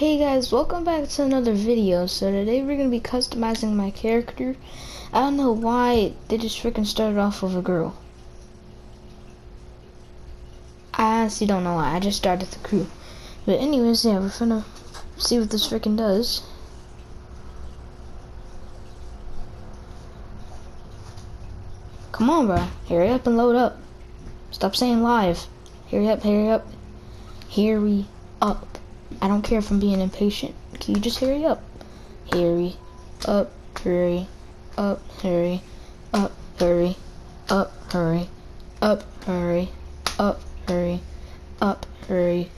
Okay guys, welcome back to another video. So today we're going to be customizing my character. I don't know why they just freaking started off with a girl. I honestly don't know why, I just started the crew. But anyways, yeah, we're gonna see what this freaking does. Come on bro, hurry up and load up. Stop saying live. Hurry up, hurry up. Hurry up. I don't care if I'm being impatient. Can you just hurry up? Hurry up, hurry up, hurry up, hurry up, hurry up, hurry up, hurry up, hurry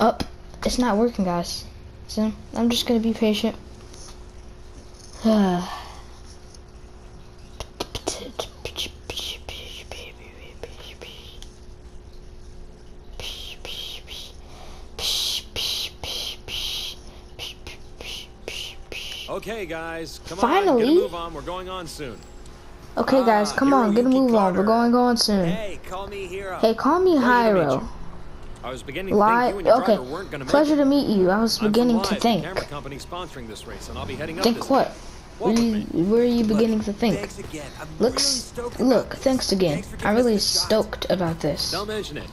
up. It's not working, guys. So I'm just gonna be patient. Okay, guys, come Finally. on, get a move on. We're going on soon. Okay, guys, Ah, come on, get a move on. We're going on soon. Hey, call me Hero. Hey, call me Pleasure to meet Hyro. I was beginning to Lie. think you and Okay. driver weren't gonna Pleasure it. to meet you. I was beginning Live, to think. camera company sponsoring this race, and I'll be heading up Think what? Where are, you, me. were you beginning to think? Thanks again. I'm Looks, really look, thanks again. Thanks I'm really stoked about this. Don't mention it.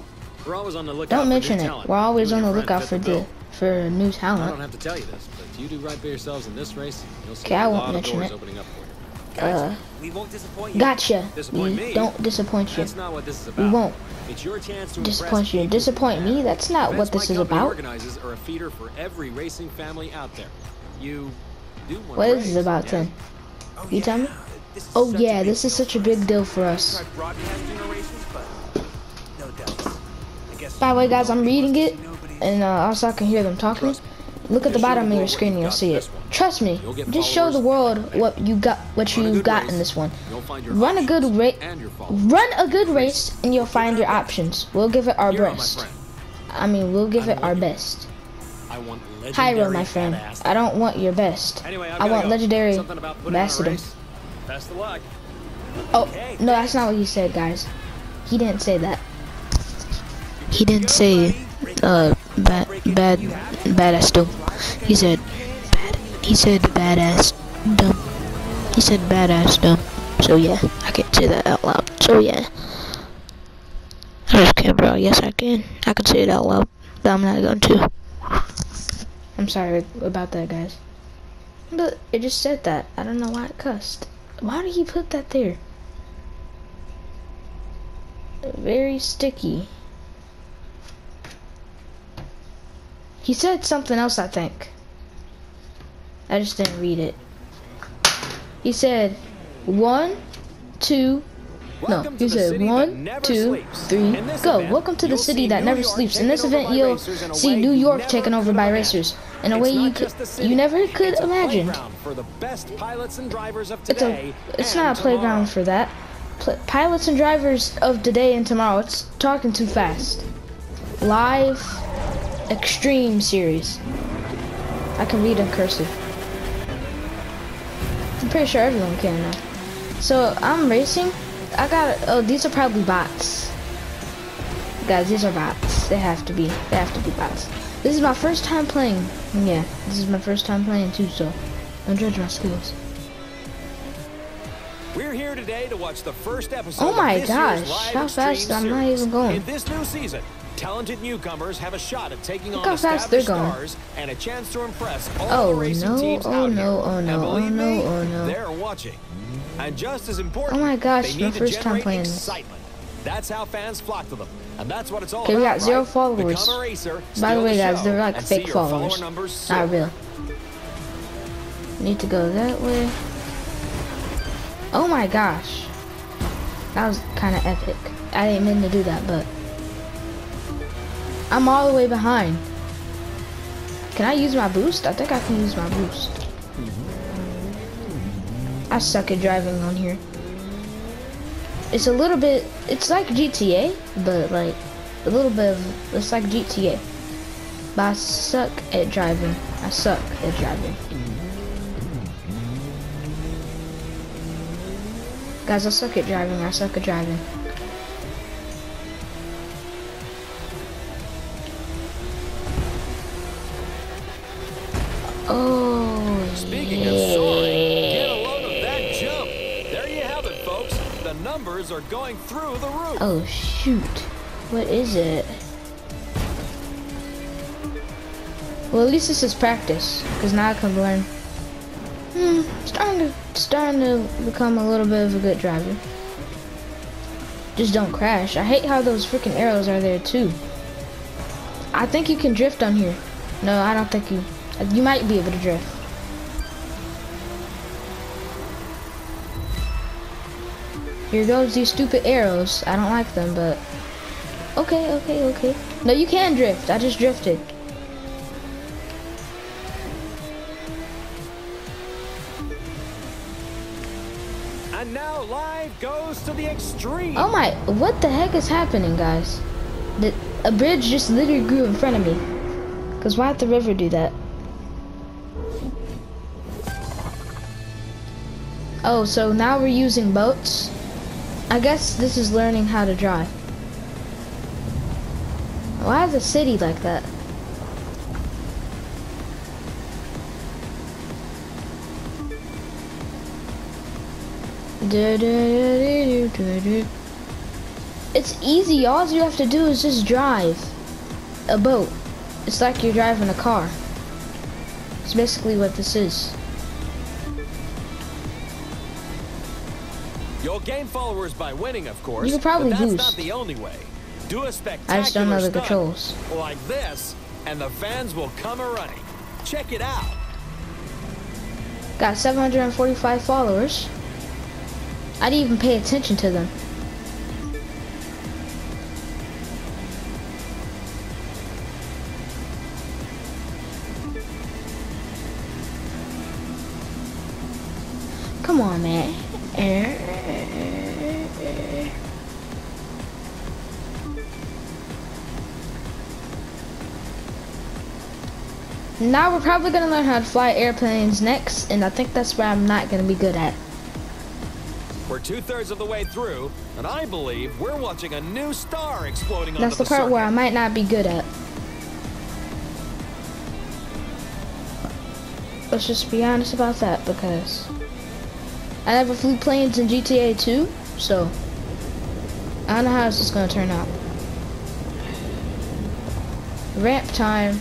We're always on the lookout Don't for mention new it. talent. We're always You on the lookout for the for new bill. I don't talent. have to tell you this, if you do right by yourselves in this race, you'll see Okay, I a won't lot of mention doors it. opening up for you. Uh, We won't disappoint you. gotcha. Disappoint We me? don't disappoint you. That's not what this is We won't It's your chance to disappoint you. Disappoint me? That's not what this my is company about. organizes are a feeder for every racing family out there. You do want What to is this race, about yeah? then? Oh, You tell me? Oh yeah, this is such a big deal for us. Tried broadcasting our races, but no doubts. I guess By the way, guys, I'm reading it, and uh, also I can hear them talking. Look at the bottom of your screen, what you'll see it. Trust me. Just show the world what you got, what you got in this one. You'll find your Run a good race. and. Run a good race, and you'll find your options. We'll give it our best. I mean, we'll give it our best. I want legendary Hyro, my friend. I don't want your best. I want legendary Something about putting on a Bassadum. race. Best of luck. Oh, no, that's not what he said, guys. He didn't say that. He didn't say, uh, bad, bad, badass dumb. He said, bad, he said badass dumb. He said badass dumb. So yeah, I can't say that out loud. So yeah. I just can't, bro. Yes, I can. I can say it out loud, but I'm not going to. I'm sorry about that, guys. But it just said that. I don't know why it cussed. Why did he put that there? Very sticky. He said something else, I think. I just didn't read it. He said, one, two, no, Welcome he said one, two, sleeps. three, go. event, Welcome to the city that New never York sleeps. In this event, you'll racers in a see New York taken over by racers in a way you could, just a city. you never could It's imagine. for the best pilots and drivers of It's a, it's not a playground tomorrow. for that. Pl- pilots and drivers of today and tomorrow. It's talking too fast. Live, extreme series. I can read in cursive. I'm pretty sure everyone can now. So I'm racing. I got. Oh, these are probably bots. Guys, these are bots. They have to be. They have to be bots. This is my first time playing. Yeah, this is my first time playing too. So don't judge my skills. We're here today to watch the first episode Oh my gosh, how fast I'm not even going. In this new season, talented newcomers have a shot at taking Look on how fast they're established going. stars and a chance to impress all Oh, the racing no, teams oh, out no, here. oh, no, oh, no, me, oh, no. they're watching. And just as important, Oh my gosh, they my need to first time playing excitement. That's how fans flock to them. And that's what it's all Okay, about, we got zero right? followers. Racer, By the way, guys, they're like fake followers. Not real. Need to go that way. Oh my gosh. That was kind of epic. I didn't mean to do that, but I'm all the way behind. Can I use my boost? I think I can use my boost. Mm-hmm. I suck at driving on here. It's a little bit, it's like GTA, but like a little bit of, it's like GTA. But I suck at driving. I suck at driving. Mm-hmm. Guys, I suck at driving. I suck at driving. Oh, Speaking of soaring, get a load of that jump. There you have it, folks. The numbers are going through the roof. Oh shoot. What is it? Well, at least this is practice, because now I can learn. Hmm, starting to starting to become a little bit of a good driver. Just don't crash. I hate how those freaking arrows are there too. I think you can drift on here. No, I don't think you. You might be able to drift. Here goes these stupid arrows. I don't like them, but okay, okay, okay. No, you can drift. I just drifted. And now live goes to the extreme. Oh my, what the heck is happening, guys? The, a bridge just literally grew in front of me. Cause why'd the river do that? Oh, so now we're using boats? I guess this is learning how to drive. Why is a city like that? It's easy. All you have to do is just drive a boat. It's like you're driving a car. It's basically what this is. You'll gain followers by winning, of course. You could probably but that's boost. not the only way. Do a spectacular I just don't know the controls. like this, and the fans will come a running. Check it out. Got 745 followers. I didn't even pay attention to them. Now we're probably gonna learn how to fly airplanes next, and I think that's where I'm not gonna be good at. We're two thirds of the way through, and I believe we're watching a new star exploding That's onto the part where I might not be good at. Let's just be honest about that because I never flew planes in GTA 2, so I don't know how this is gonna turn out. Ramp time.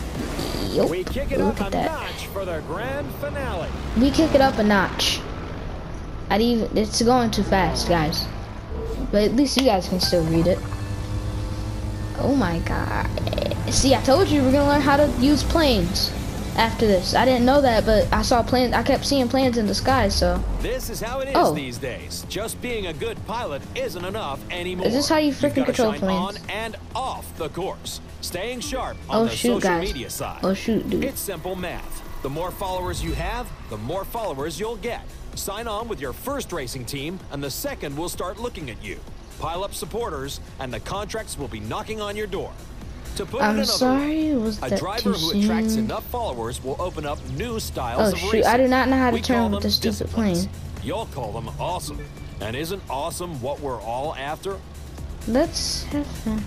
Yup, We kick it Look up at a that. notch for the grand finale. We kick it up a notch. I'd even it's going too fast, guys. But at least you guys can still read it. Oh my god. See, I told you we're gonna learn how to use planes after this. I didn't know that, but I saw planes I kept seeing planes in the sky, so This is how it is Oh. these days. Just being a good pilot isn't enough anymore. Is this how you freaking control planes? On and off the course. Staying sharp on Oh the shoot social guys. media side. Oh shoot, dude. It's simple math. The more followers you have, the more followers you'll get. Sign on with your first racing team, and the second will start looking at you. Pile up supporters, and the contracts will be knocking on your door. To put it I'm another sorry, way, was a that driver too who attracts soon? enough followers will open up new styles Oh of shoot, racing. I do not know how to We turn with the stupid plane. You'll call them awesome. And isn't awesome what we're all after? Let's have fun.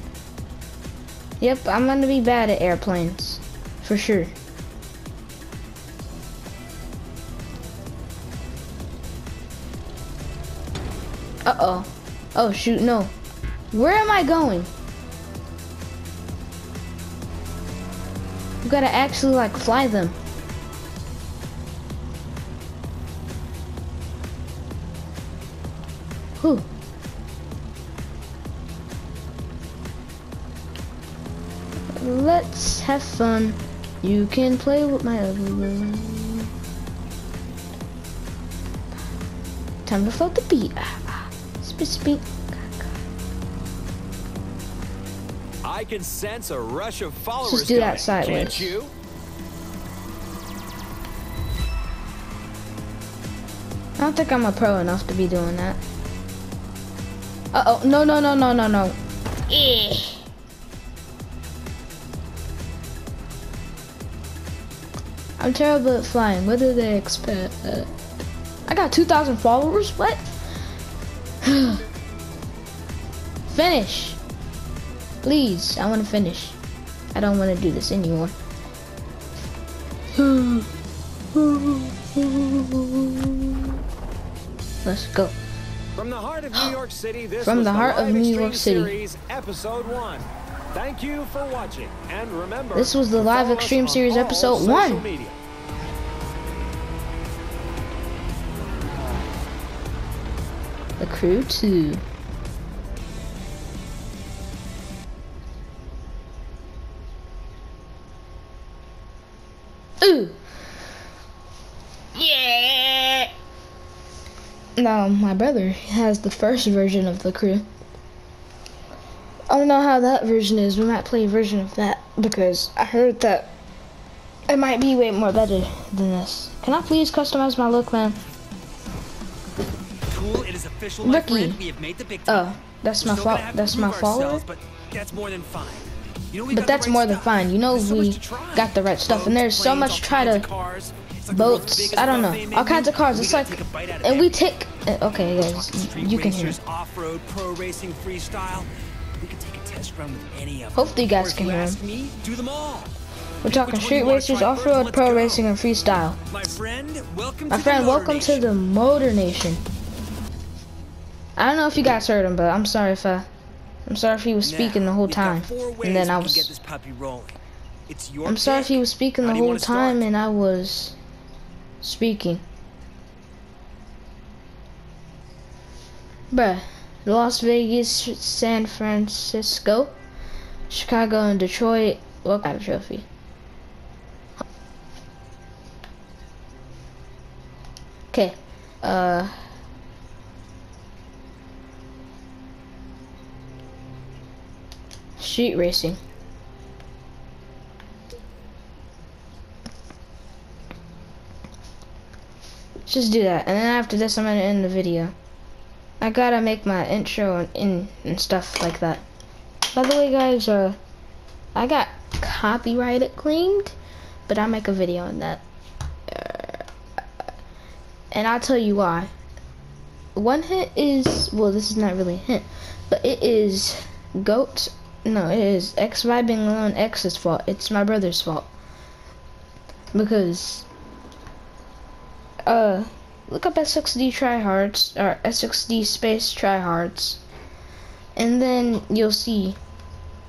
Yep, I'm gonna be bad at airplanes. For sure. Uh-oh. Oh shoot, no. Where am I going? You gotta actually like fly them. Whew. Let's have fun. You can play with my other. Time to float the beat. Ah, ah. Spit, spit. I can sense a rush of followers just do that sideways. Can't you? I don't think I'm a pro enough to be doing that. Uh oh, no, no, no, no, no, no. Eh. I'm terrible at flying. What do they expect? Uh, I got 2,000 followers? What? finish. Please, I want to finish. I don't want to do this anymore. Let's go. From the heart of New York City, this From the, the heart of New Extreme York City. Series, episode 1. Thank you for watching, and remember... This was the Live Extreme Series, episode 1. Media. The Crew 2. Now my brother has the first version of the crew. I don't know how that version is. We might play a version of that because I heard that it might be way more better than this. Can I please customize my look, man? Cool, it is official, Ricky. friend. We have made the big. Oh, that's my fault. That's my follower. But that's more than fine. You know, we But got the that's right more than stuff. fine. You know There's we try. got the right stuff, and there's so much try to cars. It's like the world's boats. I don't know, all kinds of cars. It's like, take a bite out of and we take. uh, Okay, guys, you can hear. off-road, pro racing, freestyle. We could take a test run with any of them. Hopefully you guys can hear me, do them all. We're talking street racers, off-road, pro racing, and freestyle. My friend, welcome My to friend, the Motor welcome to Nation. the Motor Nation. I don't know if you guys heard him, but I'm sorry if I, I'm sorry if he was speaking the whole time, and then I was. this puppy rolling. It's your I'm sorry if he was speaking the whole time, and I was speaking. Bruh, Las Vegas, San Francisco, Chicago, and Detroit. What kind of trophy? Okay. Uh. Street racing. Just do that, and then after this, I'm gonna end the video. I gotta make my intro and, and, and stuff like that. By the way, guys, uh, I got copyrighted claimed, but I'll make a video on that. Uh, and I'll tell you why. One hint is, well, this is not really a hint, but it is Goat. No, it is X Vibing Alone X's fault. It's my brother's fault. Because, uh, look up S6D tryhards, or S6D space tryhards, and then you'll see.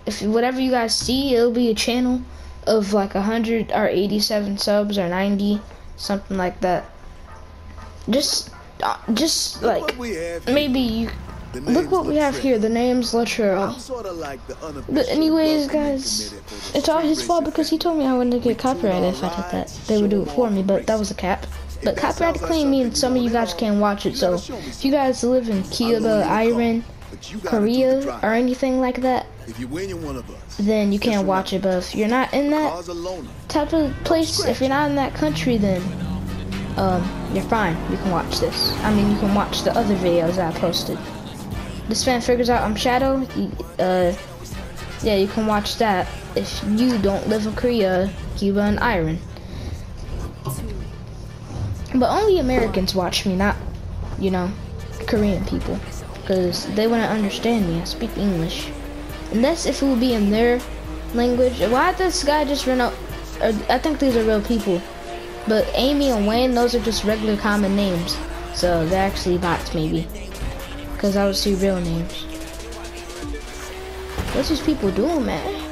If whatever you guys see, it'll be a channel of like a hundred or eighty-seven subs or ninety, something like that. Just, uh, just like what we have maybe you look what we have here. The name's Latrell. I'm sorta like But anyways, guys, committee for the it's all his fault because he told me I wouldn't get copyrighted if I did that. They would do it for me, but that was a cap. But Copyright claim means some of you guys can't watch it. So gotta show me if you guys live in Cuba, Iran, car, but you gotta do the Korea, or anything like that, If you win, you're one of us. then you can't watch it. But if you're not in that Cars are loaner. type of place, if you're not in that country, then um, you're fine. You can watch this. I mean, you can watch the other videos I posted. This fan figures out I'm Shadow. Uh, yeah, you can watch that if you don't live in Korea, Cuba, and Iran. But only Americans watch me, not, you know, Korean people. Because they wouldn't understand me. I speak English. And that's if it would be in their language. Why did this guy just run up? Or, uh, I think these are real people. But Amy and Wayne, those are just regular common names. So they're actually bots, maybe. Because I would see real names. What's these people doing, man?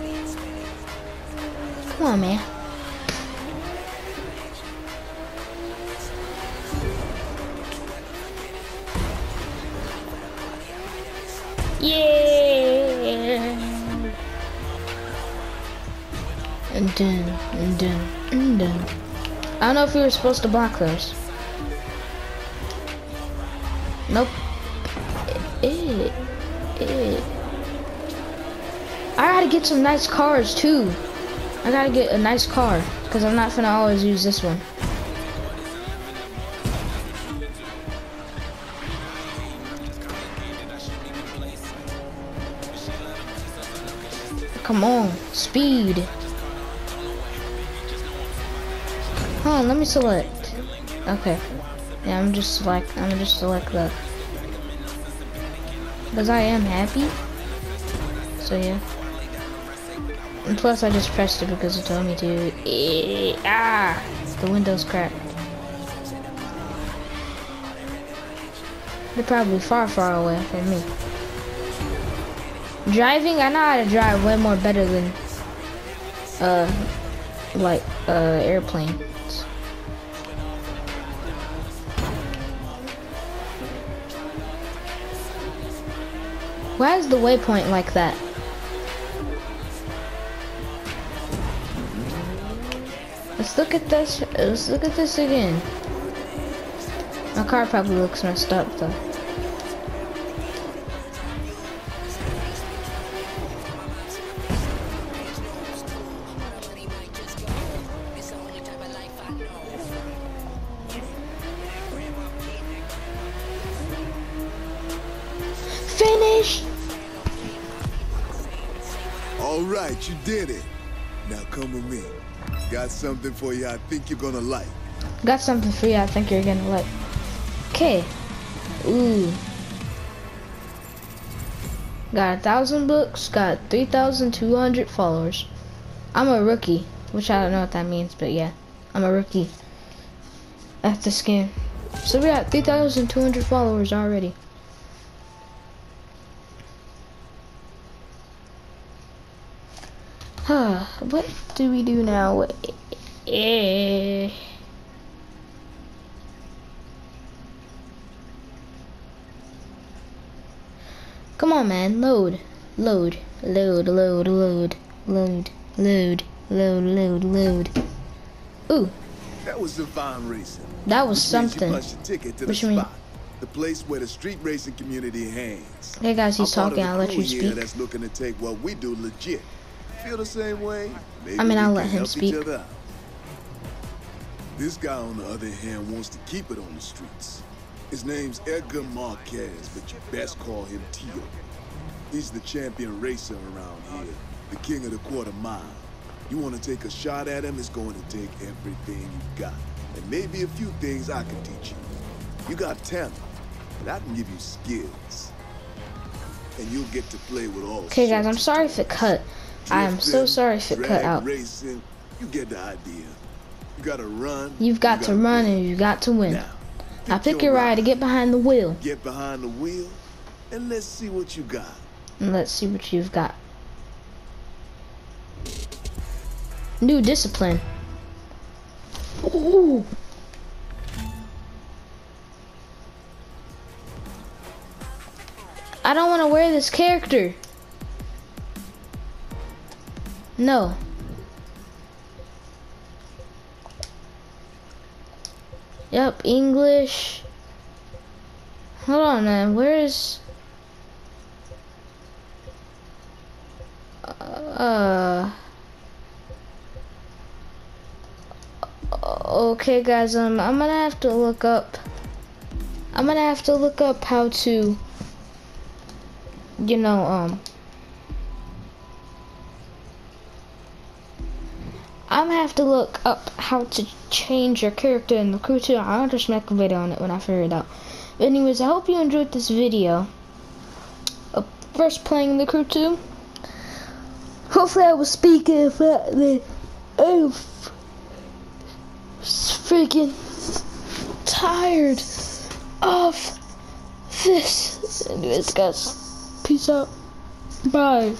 Come on, man. Then, and then. I don't know if we were supposed to block those. Nope. Eh, eh. I gotta get some nice cars too. I gotta get a nice car because I'm not gonna always use this one. Come on, speed. Hold on, let me select. Okay. Yeah, I'm just select. I'm just select that. Because I am happy. So yeah. And plus, I just pressed it because it told me to. Eh, ah! The window's cracked. They're probably far, far away from me. Driving, I know how to drive way more better than, uh, like, uh, airplanes. Why is the waypoint like that? Let's look at this. Let's look at this again. My car probably looks messed up though. Finish! All right, you did it. Now come with me. Got something for you I think you're gonna like. Got something for you I think you're gonna like. Okay. Ooh. Got a thousand books, got 3,200 followers. I'm a rookie, which I don't know what that means, but yeah. I'm a rookie That's this game. So we got 3,200 followers already. Huh, what do we do now? Eh. Come on, man, load, load, load, load, load, load, load, load, load, load. Ooh, That was fine racing. that was Which means something. You ticket to What the you spot. The place where the street racing community hangs. Hey guys, he's I'm talking. I'll let you speak. That's looking to take what we do legit. Feel the same way? Maybe I mean, I'll let him speak. Each other out. This guy, on the other hand, wants to keep it on the streets. His name's Edgar Marquez, but you best call him Tio. He's the champion racer around here, the king of the quarter mile. You want to take a shot at him, it's going to take everything you've got. And maybe a few things I can teach you. You got talent, but I can give you skills. And you'll get to play with all Okay, guys, I'm sorry if it cut. I am so sorry if it cut out. Racing, you get the idea. You gotta run. You've got you to run win. and you got to win. Now, Now pick your ride to get behind the wheel, Get behind the wheel, and let's see what you got. and let's see what you've got. New discipline. Ooh. I don't want to wear this character. No. Yep, English. Hold on, man. Where is? Uh. Okay, guys. Um, I'm gonna have to look up. I'm gonna have to look up how to. You know, um. I'm gonna have to look up how to change your character in the crew too. I'll just make a video on it when I figure it out. But anyways, I hope you enjoyed this video of first playing the crew 2. Hopefully I was speaking flatly. I'm f- freaking tired of this. Anyways, guys, peace out. Bye.